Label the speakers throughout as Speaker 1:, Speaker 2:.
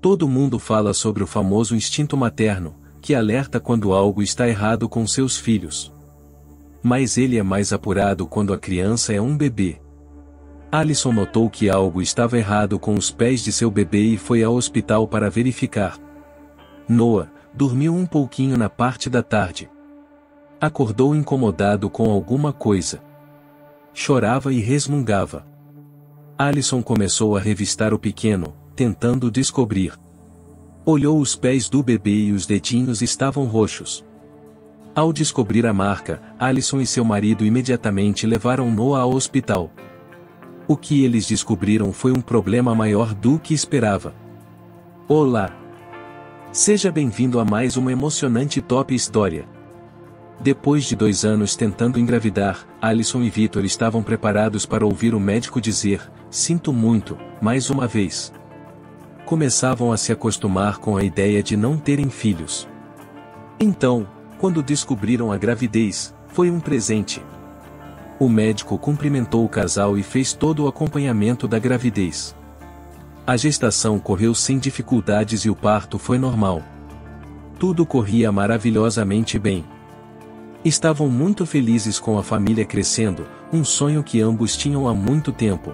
Speaker 1: Todo mundo fala sobre o famoso instinto materno, que alerta quando algo está errado com seus filhos. Mas ele é mais apurado quando a criança é um bebê. Alison notou que algo estava errado com os pés de seu bebê e foi ao hospital para verificar. Noah dormiu um pouquinho na parte da tarde. Acordou incomodado com alguma coisa. Chorava e resmungava. Alison começou a revistar o pequeno, tentando descobrir. Olhou os pés do bebê e os dedinhos estavam roxos. Ao descobrir a marca, Alison e seu marido imediatamente levaram Noah ao hospital. O que eles descobriram foi um problema maior do que esperava. Olá! Seja bem-vindo a mais uma emocionante top história. Depois de dois anos tentando engravidar, Alison e Victor estavam preparados para ouvir o médico dizer: Sinto muito, mais uma vez começavam a se acostumar com a ideia de não terem filhos. Então, quando descobriram a gravidez, foi um presente. O médico cumprimentou o casal e fez todo o acompanhamento da gravidez. A gestação correu sem dificuldades e o parto foi normal. Tudo corria maravilhosamente bem. Estavam muito felizes com a família crescendo, um sonho que ambos tinham há muito tempo.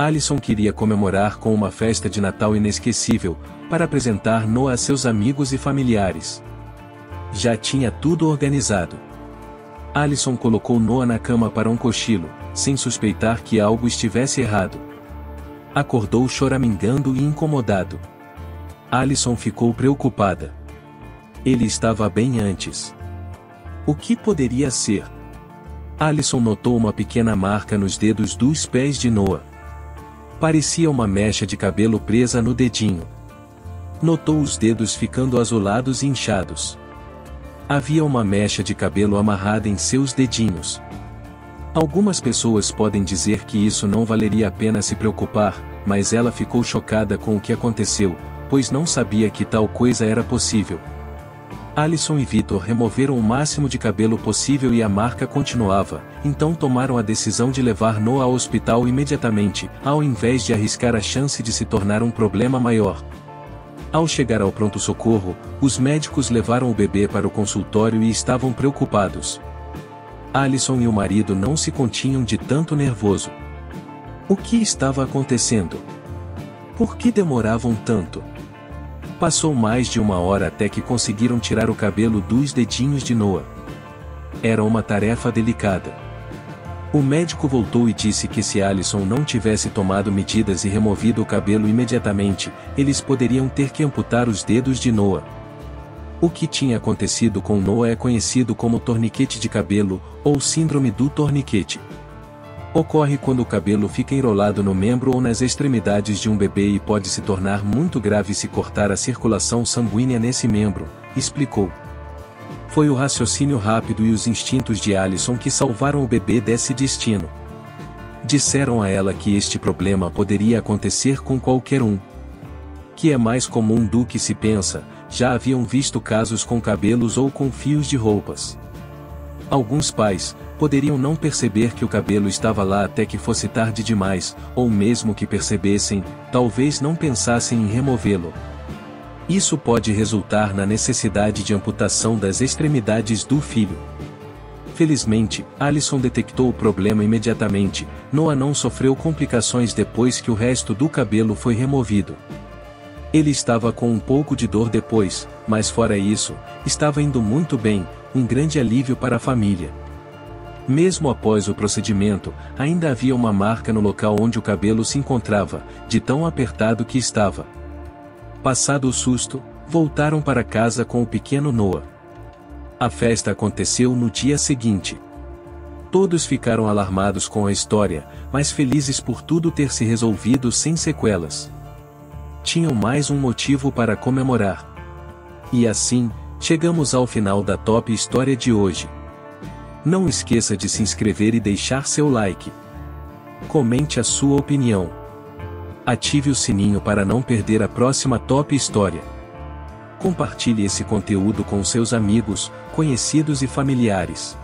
Speaker 1: Alison queria comemorar com uma festa de Natal inesquecível, para apresentar Noah a seus amigos e familiares. Já tinha tudo organizado. Alison colocou Noah na cama para um cochilo, sem suspeitar que algo estivesse errado. Acordou choramingando e incomodado. Alison ficou preocupada. Ele estava bem antes. O que poderia ser? Alison notou uma pequena marca nos dedos dos pés de Noah. Parecia uma mecha de cabelo presa no dedinho. Notou os dedos ficando azulados e inchados. Havia uma mecha de cabelo amarrada em seus dedinhos. Algumas pessoas podem dizer que isso não valeria a pena se preocupar, mas ela ficou chocada com o que aconteceu, pois não sabia que tal coisa era possível. Alison e Victor removeram o máximo de cabelo possível e a marca continuava, então tomaram a decisão de levar Noah ao hospital imediatamente, ao invés de arriscar a chance de se tornar um problema maior. Ao chegar ao pronto-socorro, os médicos levaram o bebê para o consultório e estavam preocupados. Alison e o marido não se continham de tanto nervoso. O que estava acontecendo? Por que demoravam tanto? Passou mais de uma hora até que conseguiram tirar o cabelo dos dedinhos de Noah. Era uma tarefa delicada. O médico voltou e disse que se Alison não tivesse tomado medidas e removido o cabelo imediatamente, eles poderiam ter que amputar os dedos de Noah. O que tinha acontecido com Noah é conhecido como torniquete de cabelo, ou síndrome do torniquete. Ocorre quando o cabelo fica enrolado no membro ou nas extremidades de um bebê e pode se tornar muito grave se cortar a circulação sanguínea nesse membro, explicou. Foi o raciocínio rápido e os instintos de Alison que salvaram o bebê desse destino. Disseram a ela que este problema poderia acontecer com qualquer um. Que é mais comum do que se pensa, já haviam visto casos com cabelos ou com fios de roupas. Alguns pais, poderiam não perceber que o cabelo estava lá até que fosse tarde demais, ou mesmo que percebessem, talvez não pensassem em removê-lo. Isso pode resultar na necessidade de amputação das extremidades do filho. Felizmente, Alison detectou o problema imediatamente, Noah não sofreu complicações depois que o resto do cabelo foi removido. Ele estava com um pouco de dor depois, mas fora isso, estava indo muito bem, um grande alívio para a família. Mesmo após o procedimento, ainda havia uma marca no local onde o cabelo se encontrava, de tão apertado que estava. Passado o susto, voltaram para casa com o pequeno Noah. A festa aconteceu no dia seguinte. Todos ficaram alarmados com a história, mas felizes por tudo ter se resolvido sem sequelas. Tinham mais um motivo para comemorar. E assim, chegamos ao final da top história de hoje. Não esqueça de se inscrever e deixar seu like. Comente a sua opinião. Ative o sininho para não perder a próxima top história. Compartilhe esse conteúdo com seus amigos, conhecidos e familiares.